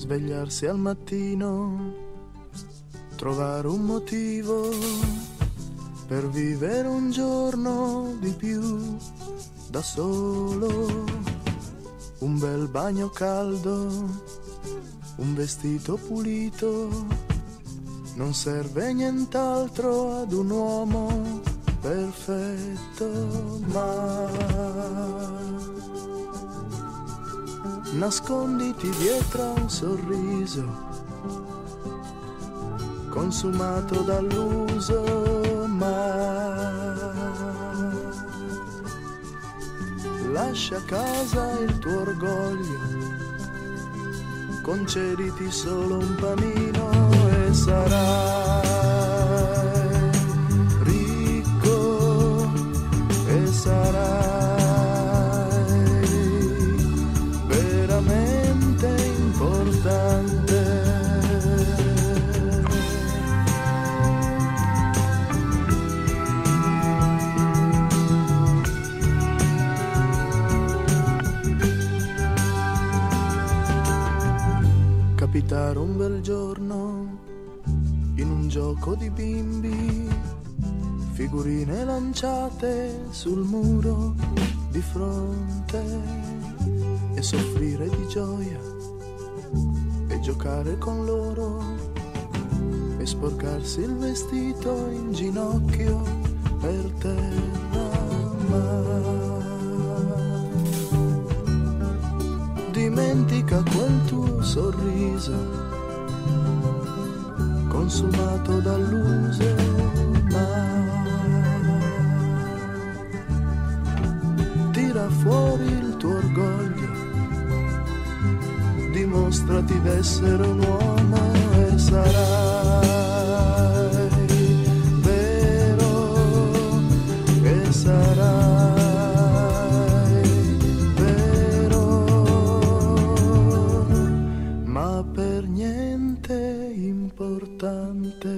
svegliarsi al mattino, trovare un motivo per vivere un giorno di più da solo, un bel bagno caldo, un vestito pulito, non serve nient'altro ad un uomo perfetto, ma nasconditi dietro un sorriso consumato dall'uso, ma lascia a casa il tuo orgoglio, concediti solo un panino e sarai Capitare un bel giorno in un gioco di bimbi, figurine lanciate sul muro di fronte e soffrire di gioia e giocare con loro e sporcarsi il vestito in ginocchio dimentica quel tuo sorriso consumato dall'uso, ma tira fuori il tuo orgoglio, dimostrati d'essere un uomo e sarai importante.